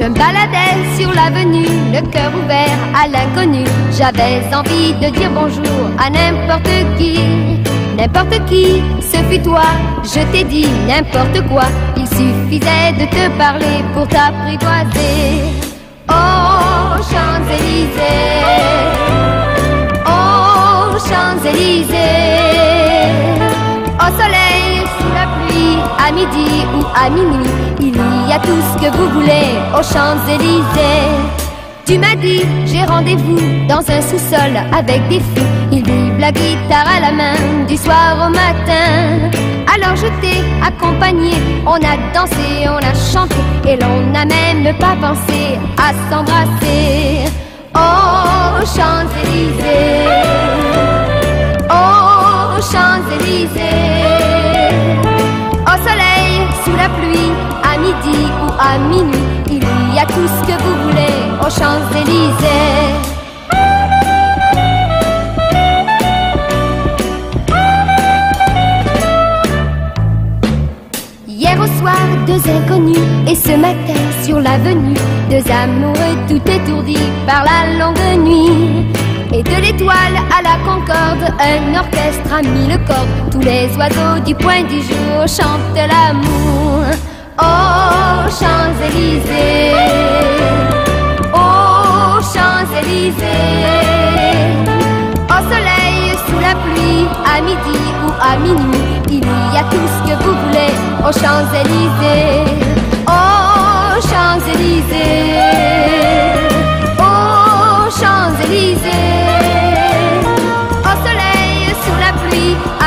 Je me baladais sur l'avenue, le cœur ouvert à l'inconnu. J'avais envie de dire bonjour à n'importe qui. N'importe qui, ce fut toi, je t'ai dit n'importe quoi. Il suffisait de te parler pour t'apprivoiser. Oh, Champs-Élysées. Oh, Champs-Élysées. Midi ou à minuit, il y a tout ce que vous voulez aux Champs-Élysées. Tu m'as dit, j'ai rendez-vous dans un sous-sol avec des filles. Ils vivent la guitare à la main du soir au matin. Alors je t'ai accompagné, on a dansé, on a chanté et l'on n'a même pas pensé à s'embrasser. Oh, Champs-Élysées. Oh, Champs-Élysées. La pluie, à midi ou à minuit, il y a tout ce que vous voulez aux Champs-Élysées. Hier au soir, deux inconnus, et ce matin sur l'avenue, deux amoureux tout étourdis par la longue nuit. L'étoile à la concorde, un orchestre a mis le corps. Tous les oiseaux du point du jour chantent l'amour. Oh, Champs-Élysées. Oh, Champs-Élysées. Au soleil, sous la pluie, à midi ou à minuit, il y a tout ce que vous voulez aux Champs-Élysées.